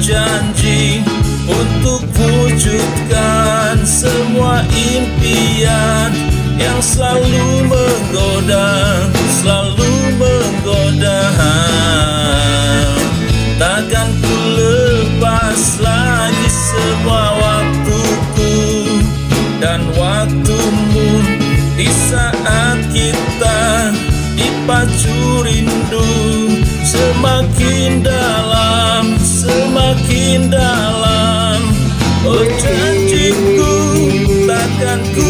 janji untuk wujudkan semua impian yang selalu menggoda, selalu menggoda. Takkan ku lepas lagi semua waktuku dan waktumu di saat kita dipacu rindu semakin dekat semakin dalam. Oh janjiku takkan ku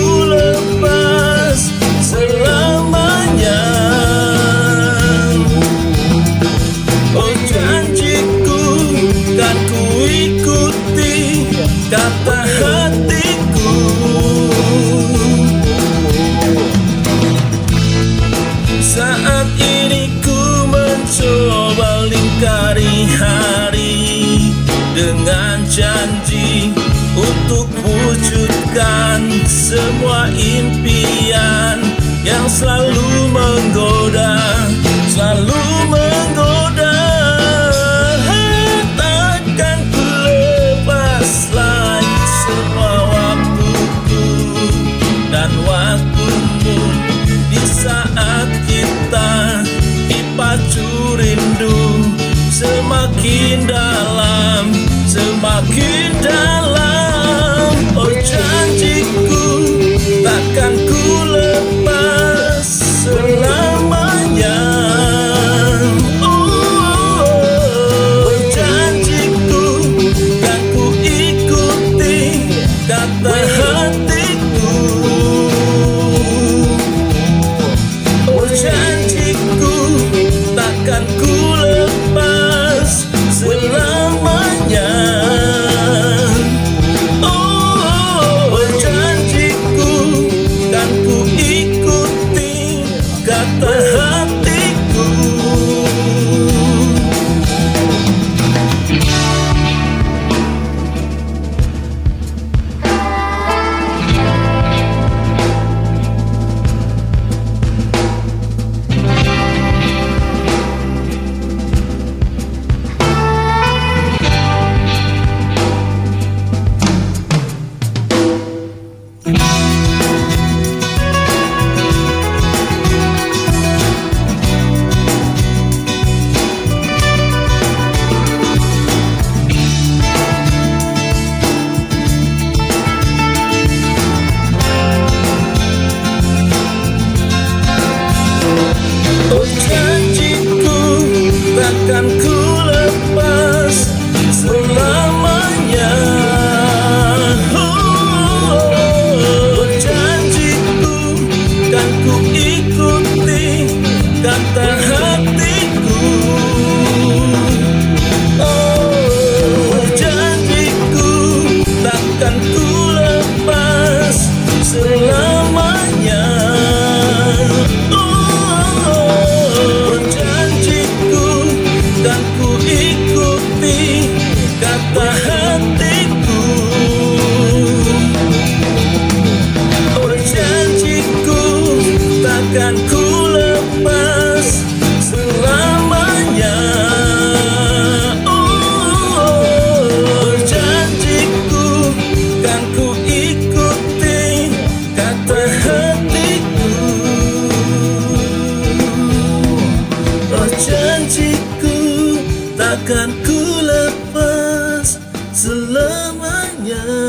dengan janji untuk wujudkan semua impian yang selalu menggoda, selalu menggoda. Takkan ku lepas lagi semua waktuku dan waktumu di saat kita dipacu rindu semakin dalam, takkan ku takkan ku lepas selamanya. Oh janjiku kan ku ikuti kata hatiku. Oh janjiku takkan ku lepas selamanya